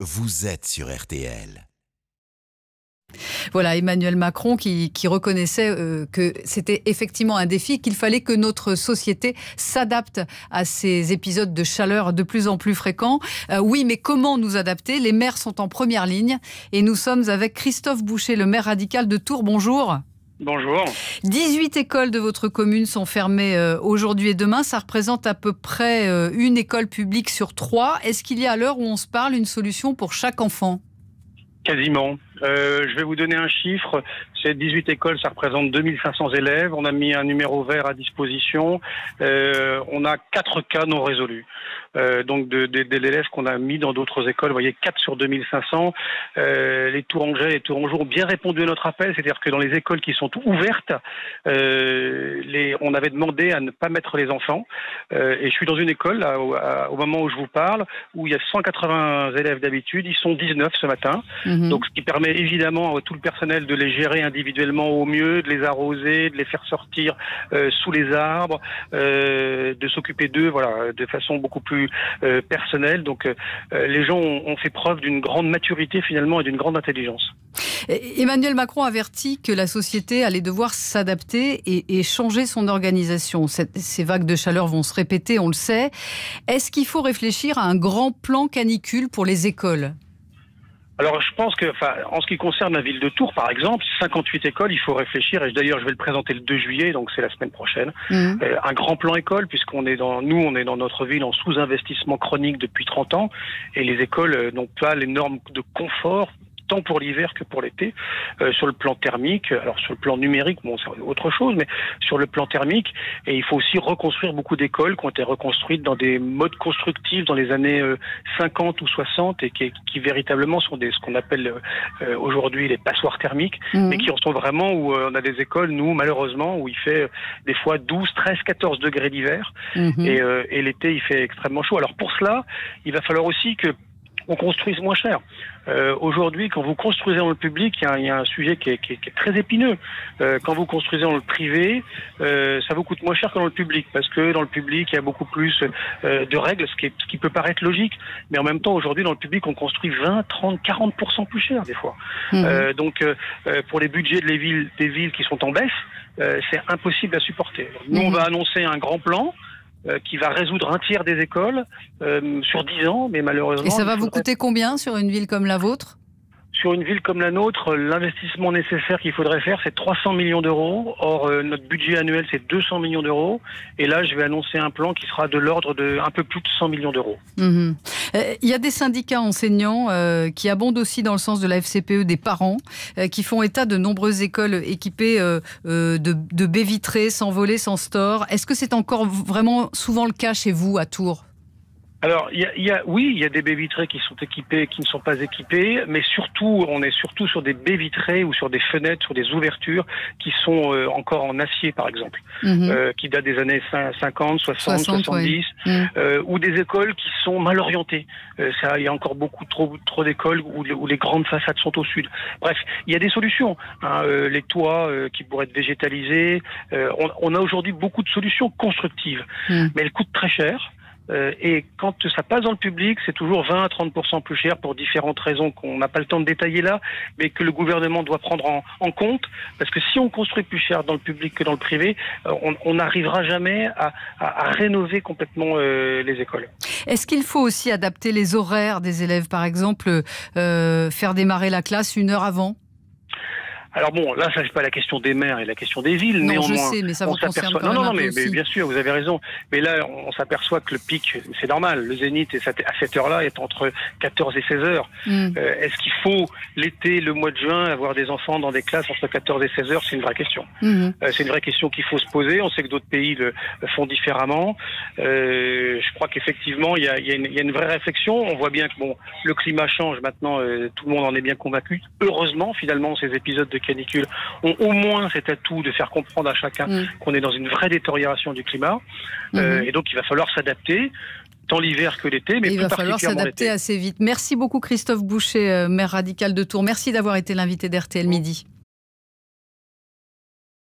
vous êtes sur RTL. Voilà, Emmanuel Macron qui, reconnaissait euh, que c'était effectivement un défi, qu'il fallait que notre société s'adapte à ces épisodes de chaleur de plus en plus fréquents. Euh, oui, mais comment nous adapter? Les maires sont en première ligne et nous sommes avec Christophe Boucher, le maire radical de Tours. Bonjour. Bonjour. 18 écoles de votre commune sont fermées euh, aujourd'hui et demain. Ça représente à peu près une école publique sur trois. Est-ce qu'il y a à l'heure où on se parle une solution pour chaque enfant? Quasiment. Euh, je vais vous donner un chiffre. C'est 18 écoles, ça représente 2500 élèves. On a mis un numéro vert à disposition. Euh, on a quatre cas non résolus. Euh, donc de, de, de l'élève qu'on a mis dans d'autres écoles. Vous voyez, 4 sur 2500. Euh, les Tourangais et Tourangeaux ont bien répondu à notre appel. C'est-à-dire que dans les écoles qui sont ouvertes, les, on avait demandé à ne pas mettre les enfants. Et je suis dans une école, là, au, au, moment où je vous parle, où il y a 180 élèves d'habitude. Ils sont 19 ce matin. Mhm. Donc ce qui permet évidemment à tout le personnel de les gérer individuellement au mieux, de les arroser, de les faire sortir euh, sous les arbres, euh, de s'occuper d'eux, voilà, de façon beaucoup plus euh, personnelle. Donc les gens ont, fait preuve d'une grande maturité finalement et d'une grande intelligence. Emmanuel Macron avertit que la société allait devoir s'adapter et, changer son organisation. ces vagues de chaleur vont se répéter, on le sait. Est-ce qu'il faut réfléchir à un grand plan canicule pour les écoles? Alors je pense que, enfin, en ce qui concerne la ville de Tours, par exemple, 58 écoles, il faut réfléchir. Et d'ailleurs, je vais le présenter le 2 juillet, donc c'est la semaine prochaine. Mmh. Euh, un grand plan école, puisqu'on est dans, nous, on est dans notre ville en sous-investissement chronique depuis 30 ans, et les écoles euh, n'ont pas les normes de confort tant pour l'hiver que pour l'été. Euh, sur le plan thermique, alors sur le plan numérique, bon, c'est autre chose, mais sur le plan thermique, et il faut aussi reconstruire beaucoup d'écoles qui ont été reconstruites dans des modes constructifs dans les années 50 euh, ou 60 et qui, qui véritablement sont des, ce qu'on appelle euh, aujourd'hui les passoires thermiques, mmh. mais qui en sont vraiment où on a des écoles, nous, malheureusement, où il fait des fois 12, 13, 14 degrés d'hiver, mmh. et, et l'été, il fait extrêmement chaud. Alors pour cela, il va falloir aussi que on construise moins cher. Euh, Aujourd'hui, quand vous construisez dans le public, il y, y, a un sujet qui est, qui est, qui est très épineux. Euh, quand vous construisez dans le privé, euh, ça vous coûte moins cher que dans le public, parce que dans le public, il y a beaucoup plus euh, de règles, ce qui, est, ce qui, peut paraître logique. Mais en même temps, aujourd'hui, dans le public, on construit 20, 30, 40% plus cher des fois. Mmh. Euh, donc, euh, pour les budgets de les villes, des villes qui sont en baisse, c'est impossible à supporter. Nous, on mmh. va annoncer un grand plan. Euh, qui va résoudre un tiers des écoles euh, sur 10 ans, mais malheureusement. Et ça va vous coûter combien sur une ville comme la vôtre? Sur une ville comme la nôtre, l'investissement nécessaire qu'il faudrait faire, c'est 300 millions d'euros. Or, euh, notre budget annuel, c'est 200 millions d'euros. Et là, je vais annoncer un plan qui sera de l'ordre de un peu plus de 100 millions d'euros. Mhm. Euh, il y a des syndicats enseignants euh, qui abondent aussi dans le sens de la FCPE des parents, qui font état de nombreuses écoles équipées de, baies vitrées, sans voler, sans store. Est-ce que c'est encore vraiment souvent le cas chez vous à Tours? Alors, y a, y a, oui, il y a des baies vitrées qui sont équipées, qui ne sont pas équipées, mais surtout, on est surtout sur des baies vitrées ou sur des fenêtres, sur des ouvertures qui sont euh, encore en acier, par exemple, mhm. euh, qui datent des années 50, 60, 70, euh, ou des écoles qui sont mal orientées. Euh, ça, il y a encore beaucoup trop, trop d'écoles où, où, les grandes façades sont au sud. Bref, il y a des solutions. Hein, euh, les toits qui pourraient être végétalisés. On, on, a aujourd'hui beaucoup de solutions constructives, mhm. mais elles coûtent très cher. Euh, et quand ça passe dans le public, c'est toujours 20 à 30% plus cher pour différentes raisons qu'on n'a pas le temps de détailler là, mais que le gouvernement doit prendre en, compte. Parce que si on construit plus cher dans le public que dans le privé, euh, on n'arrivera jamais à, rénover complètement euh, les écoles. Est-ce qu'il faut aussi adapter les horaires des élèves, par exemple, faire démarrer la classe une heure avant? Alors bon, là, ça c'est pas la question des maires et la question des villes. Non, je sais, mais ça vous concerne Non, non, non, mais, mais, bien sûr, vous avez raison. Mais là, on s'aperçoit que le pic, c'est normal. Le zénith à cette heure-là est entre 14 et 16 heures. Mm. Euh, Est-ce qu'il faut l'été, le mois de juin, avoir des enfants dans des classes entre 14 et 16 heures? C'est une vraie question. Mm. Euh, c'est une vraie question qu'il faut se poser. On sait que d'autres pays le, font différemment. Euh, je crois qu'effectivement, il y a, y, a y a, une vraie réflexion. On voit bien que bon, le climat change maintenant. Tout le monde en est bien convaincu. Heureusement, finalement, ces épisodes de canicules ont au moins cet atout de faire comprendre à chacun mm. qu'on est dans une vraie détérioration du climat. Euh, mm-hmm. et donc il va falloir s'adapter tant l'hiver que l'été, mais il va falloir s'adapter assez vite. Merci beaucoup Christophe Boucher, euh, maire radical de Tours. Merci d'avoir été l'invité d'RTL Midi.